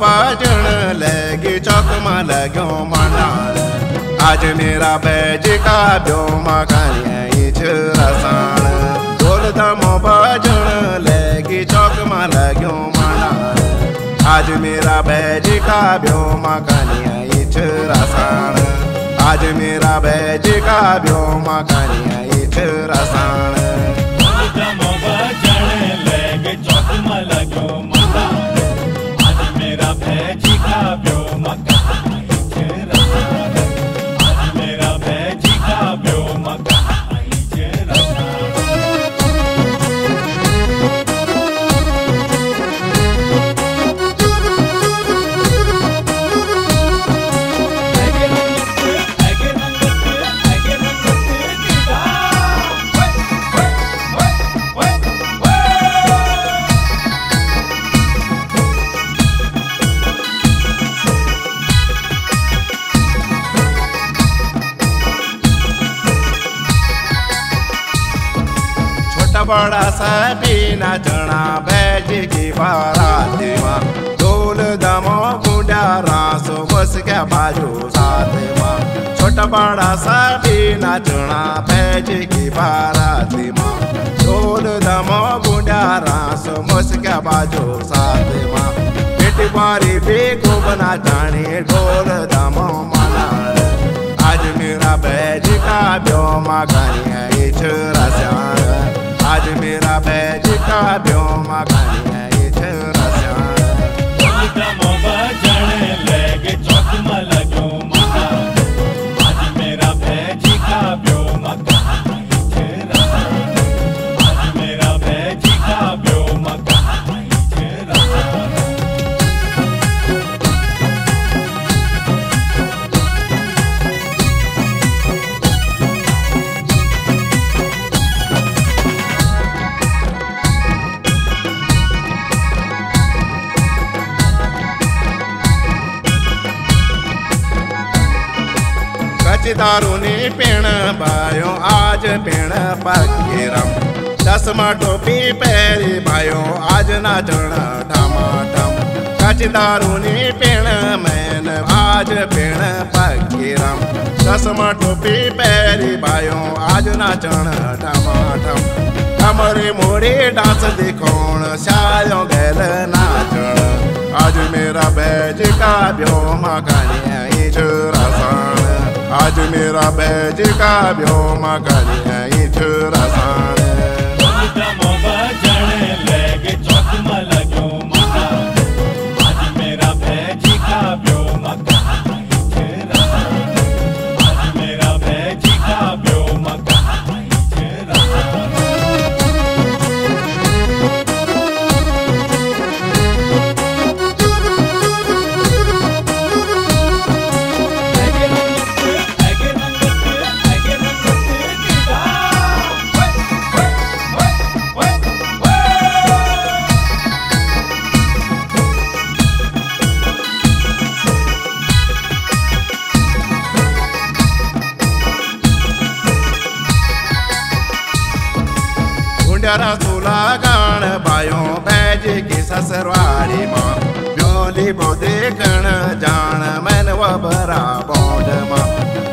बाजण लॻी चौक माँ लॻियो मनाण आज मेरा बैज का ॿियो माँ कान्हे रसाण। ढोल दम लॻी चौक माँ लॻियो मनाण आज मेरा बैज का ॿियो माँ कान्हे रसाण। आज मेरा बैज का ॿियो माँ कान्हे रसाण। बड़ा सभी नचना बैज की बारात माँ ढोल, दमो, गुंडा, रासो, बस के बाजू साथ माँ छोटा बड़ा सभी नचना बैज की बारात माँ ढोल, दमो, गुंडा, रासो, बस के बाजू साथ माँ बेटी बारी बेगो बना जाने, ढोल, दमो मना आज मेरा बैज का ब्यो माँ बैज दारू ने पेण भायो आज पेण पाकेरम चश्मा टोपी पहरी भायो आज नाचण ठामा ठम कच दारू ने पेण मैन, आज पेण पाकेरम चश्मा टोपी पहरी भायो आज नाचण ठामा ठम कमरे मोरे डांस दिखोण, शायो गैल नाचण। आज मेरा बैज का ब्यो मकानी रसाण आज मेरा बैज का ब्यो मकानी है रसाण आज गुंडरा सोला गाण भायो बैज की ससुरवाड़ी माँ ब्योली बोदे कण जान मैन वबरा बौड माँ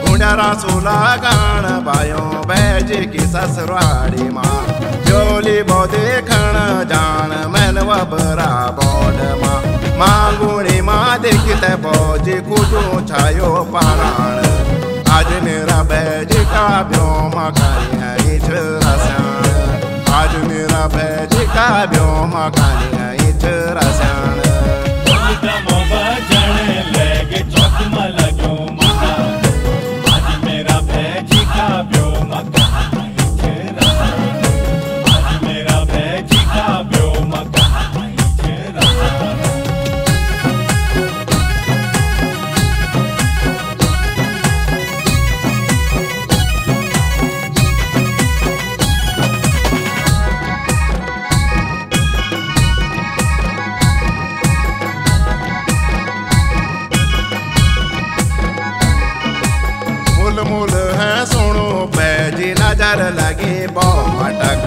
गुंडरा सोला गाण भायो बैज की ससुरवाड़ी माँ ब्योली बोदे खण जान मैन वबरा बौड माँ माँ गुणी माँ देखते बौजी कुटू छायो पाराण आज मेरा बैज का ब्यो मकानी है बैज का ब्यो फूल मूल है, सुनो बैजी नज़र लगी बहु मटक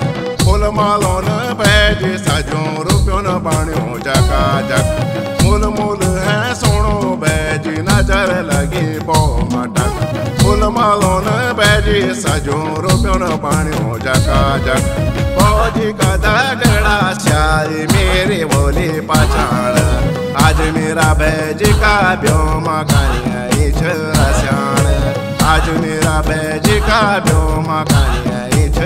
फूल मालो न बैज सजो, रुपयो न बणियो जकाजक। मुल मुल है सोणो बैजी नज़र लगी पो मटक फुल मालोन बैजी सजो, रुपियो न बणियो जकाजक। फौजी का दगड़ा श्यारी मेरी बोली पछाण। आज मेरा बैज का ब्योम कनिया इछ आज मेरा का ब्योम कनिया इछ